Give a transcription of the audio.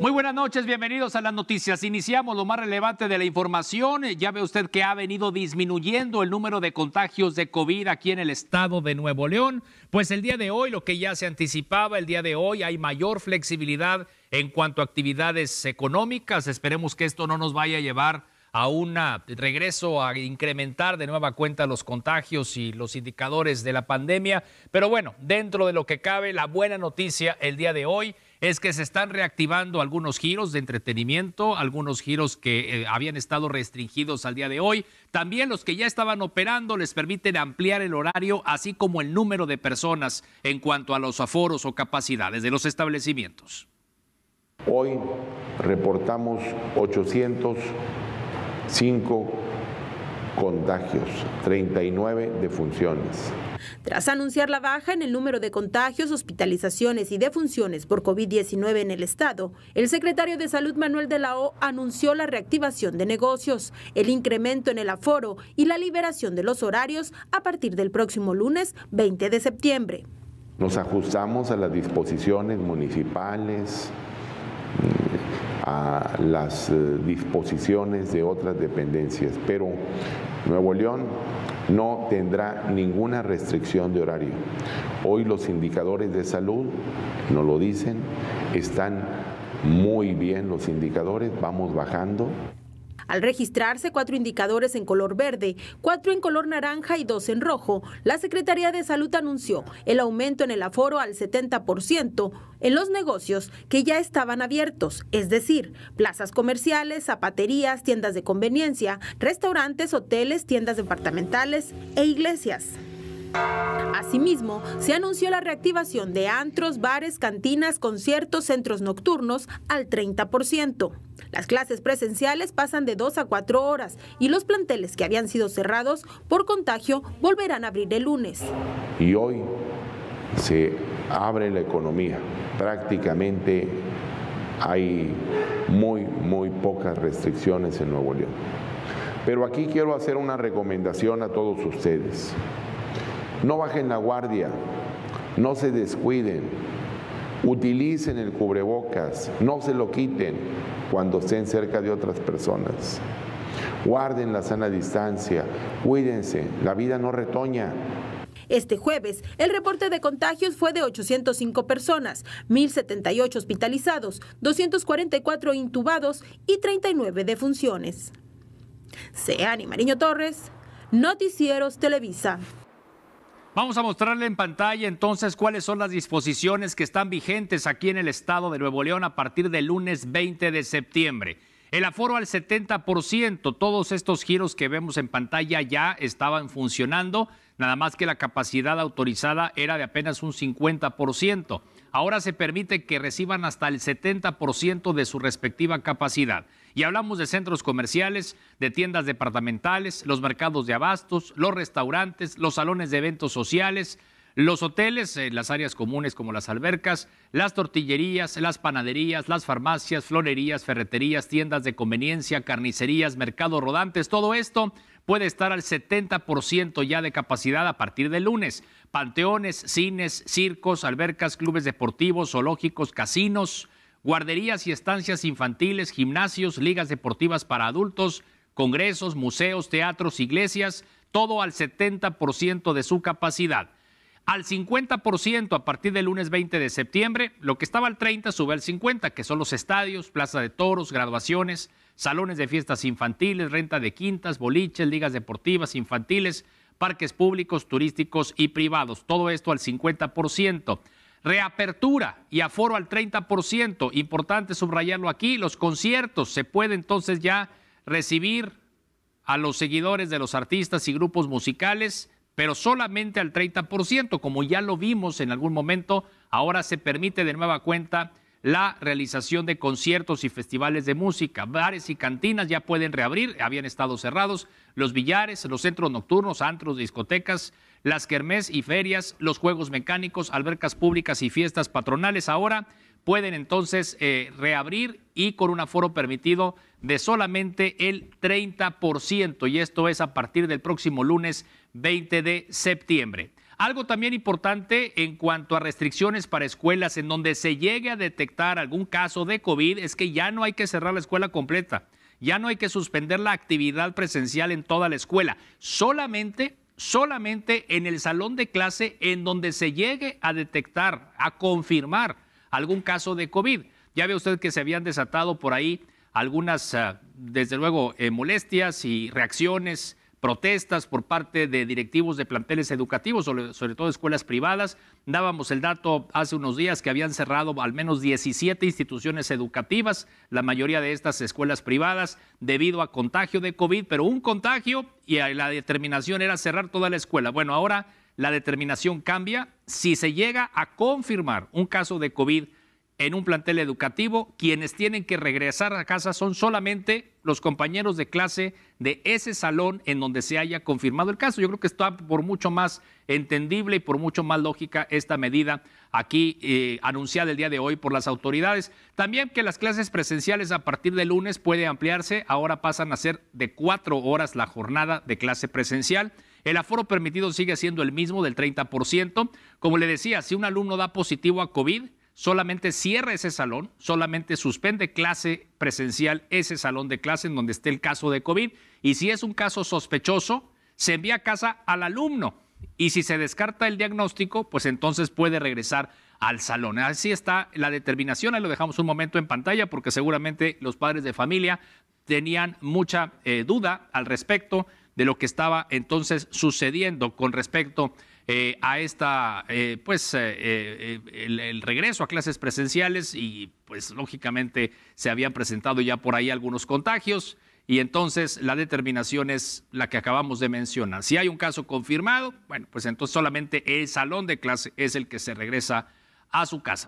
Muy buenas noches, bienvenidos a las noticias. Iniciamos lo más relevante de la información. Ya ve usted que ha venido disminuyendo el número de contagios de COVID aquí en el estado de Nuevo León. Pues el día de hoy, lo que ya se anticipaba, el día de hoy hay mayor flexibilidad en cuanto a actividades económicas. Esperemos que esto no nos vaya a llevar a un regreso a incrementar de nueva cuenta los contagios y los indicadores de la pandemia. Pero bueno, dentro de lo que cabe, la buena noticia el día de hoy es que se están reactivando algunos giros de entretenimiento, algunos giros que eh, habían estado restringidos al día de hoy. También los que ya estaban operando les permiten ampliar el horario, así como el número de personas en cuanto a los aforos o capacidades de los establecimientos. Hoy reportamos 805 contagios, 39 defunciones. Tras anunciar la baja en el número de contagios, hospitalizaciones y defunciones por COVID-19 en el estado, el secretario de Salud Manuel de la O anunció la reactivación de negocios, el incremento en el aforo y la liberación de los horarios a partir del próximo lunes 20 de septiembre. Nos ajustamos a las disposiciones municipales, a las eh, disposiciones de otras dependencias, pero Nuevo León no tendrá ninguna restricción de horario. Hoy los indicadores de salud, nos lo dicen, están muy bien los indicadores, vamos bajando. Al registrarse cuatro indicadores en color verde, cuatro en color naranja y dos en rojo, la Secretaría de Salud anunció el aumento en el aforo al 70% en los negocios que ya estaban abiertos, es decir, plazas comerciales, zapaterías, tiendas de conveniencia, restaurantes, hoteles, tiendas departamentales e iglesias. Asimismo, se anunció la reactivación de antros, bares, cantinas, conciertos, centros nocturnos al 30%. Las clases presenciales pasan de 2 a 4 horas y los planteles que habían sido cerrados por contagio volverán a abrir el lunes. Y hoy se abre la economía. Prácticamente hay muy, muy pocas restricciones en Nuevo León. Pero aquí quiero hacer una recomendación a todos ustedes. No bajen la guardia, no se descuiden, utilicen el cubrebocas, no se lo quiten cuando estén cerca de otras personas. Guarden la sana distancia, cuídense, la vida no retoña. Este jueves, el reporte de contagios fue de 805 personas, 1.078 hospitalizados, 244 intubados y 39 defunciones. Seani Mariño Torres, Noticieros Televisa. Vamos a mostrarle en pantalla entonces cuáles son las disposiciones que están vigentes aquí en el estado de Nuevo León a partir del lunes 20 de septiembre. El aforo al 70%, todos estos giros que vemos en pantalla ya estaban funcionando, nada más que la capacidad autorizada era de apenas un 50%. Ahora se permite que reciban hasta el 70% de su respectiva capacidad. Y hablamos de centros comerciales, de tiendas departamentales, los mercados de abastos, los restaurantes, los salones de eventos sociales, los hoteles, eh, las áreas comunes como las albercas, las tortillerías, las panaderías, las farmacias, florerías, ferreterías, tiendas de conveniencia, carnicerías, mercados rodantes, todo esto puede estar al 70% ya de capacidad a partir del lunes. Panteones, cines, circos, albercas, clubes deportivos, zoológicos, casinos, guarderías y estancias infantiles, gimnasios, ligas deportivas para adultos, congresos, museos, teatros, iglesias, todo al 70% de su capacidad. Al 50% a partir del lunes 20 de septiembre, lo que estaba al 30 sube al 50, que son los estadios, plaza de toros, graduaciones, salones de fiestas infantiles, renta de quintas, boliches, ligas deportivas infantiles, parques públicos, turísticos y privados. Todo esto al 50%. Reapertura y aforo al 30%. Importante subrayarlo aquí. Los conciertos se puede entonces ya recibir a los seguidores de los artistas y grupos musicales, pero solamente al 30%, como ya lo vimos en algún momento. Ahora se permite de nueva cuenta la realización de conciertos y festivales de música. Bares y cantinas ya pueden reabrir, habían estado cerrados. Los billares, los centros nocturnos, antros, discotecas, las kermés y ferias, los juegos mecánicos, albercas públicas y fiestas patronales ahora pueden entonces eh, reabrir y con un aforo permitido de solamente el 30%, y esto es a partir del próximo lunes 20 de septiembre. Algo también importante en cuanto a restricciones para escuelas en donde se llegue a detectar algún caso de COVID es que ya no hay que cerrar la escuela completa, ya no hay que suspender la actividad presencial en toda la escuela, solamente solamente en el salón de clase en donde se llegue a detectar, a confirmar algún caso de COVID. Ya ve usted que se habían desatado por ahí algunas, ah, desde luego, eh, molestias y reacciones protestas por parte de directivos de planteles educativos, sobre, todo escuelas privadas. Dábamos el dato hace unos días que habían cerrado al menos 17 instituciones educativas, la mayoría de estas escuelas privadas, debido a contagio de COVID, pero un contagio y la determinación era cerrar toda la escuela. Bueno, ahora la determinación cambia. Si se llega a confirmar un caso de COVID, en un plantel educativo, quienes tienen que regresar a casa son solamente los compañeros de clase de ese salón en donde se haya confirmado el caso. Yo creo que está por mucho más entendible y por mucho más lógica esta medida aquí eh, anunciada el día de hoy por las autoridades. También que las clases presenciales a partir de lunes puede ampliarse, ahora pasan a ser de cuatro horas la jornada de clase presencial. El aforo permitido sigue siendo el mismo del 30%. Como le decía, si un alumno da positivo a COVID, solamente cierra ese salón, solamente suspende clase presencial ese salón de clase en donde esté el caso de COVID y si es un caso sospechoso, se envía a casa al alumno y si se descarta el diagnóstico, pues entonces puede regresar al salón. Así está la determinación, ahí lo dejamos un momento en pantalla porque seguramente los padres de familia tenían mucha eh, duda al respecto de lo que estaba entonces sucediendo con respecto a eh, a esta, eh, pues, eh, el, regreso a clases presenciales y, pues, lógicamente se habían presentado ya por ahí algunos contagios y entonces la determinación es la que acabamos de mencionar. Si hay un caso confirmado, bueno, pues entonces solamente el salón de clase es el que se regresa a su casa.